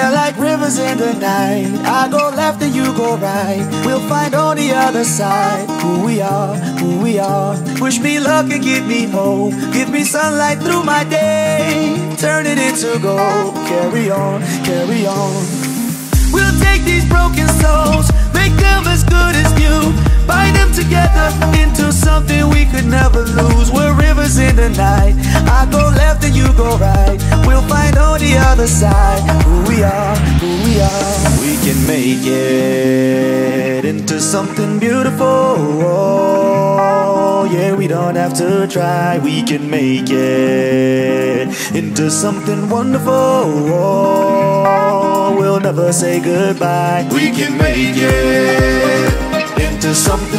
We're like rivers in the night. I go left and you go right. We'll find on the other side who we are, who we are. Wish me luck and give me hope. Give me sunlight through my day. Turn it into gold. Carry on, carry on. We'll take these broken souls, make them as good as new. Bind them together into something we could never lose. We're rivers in the night. I go left and you go right. We'll find on the other side who we are, who we are. We can make it into something beautiful. Oh, yeah, we don't have to try. We can make it into something wonderful. Oh, we'll never say goodbye. We can make it into something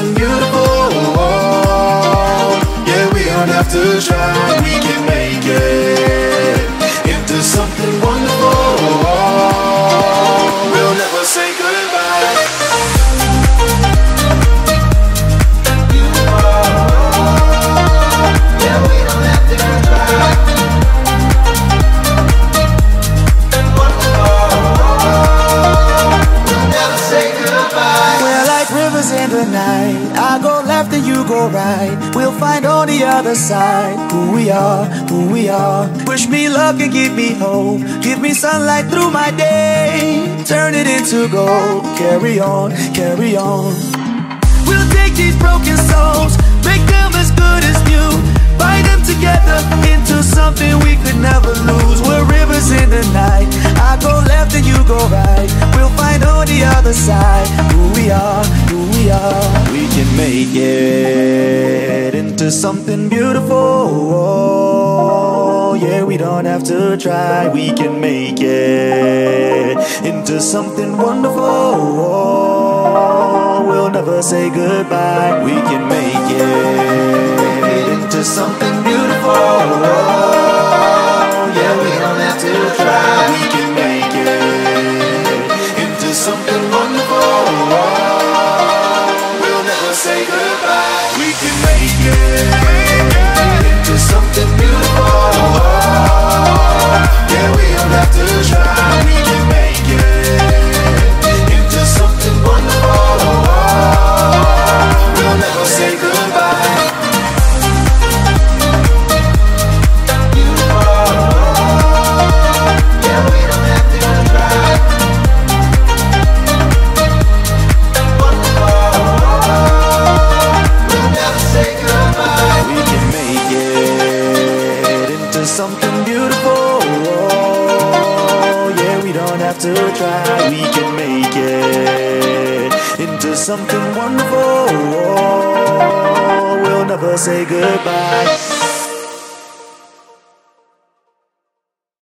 left and you go right. We'll find on the other side who we are, who we are. Wish me luck and give me hope. Give me sunlight through my day. Turn it into gold. Carry on, carry on. We'll take these broken souls, make them as good as new. Bind them together into something we could never lose. Into something beautiful. Oh, yeah, we don't have to try. We can make it into something wonderful. Oh, we'll never say goodbye. We can make it into something beautiful. Oh, something beautiful. Oh, yeah, we don't have to try. We can make it into something wonderful. Oh, we'll never say goodbye.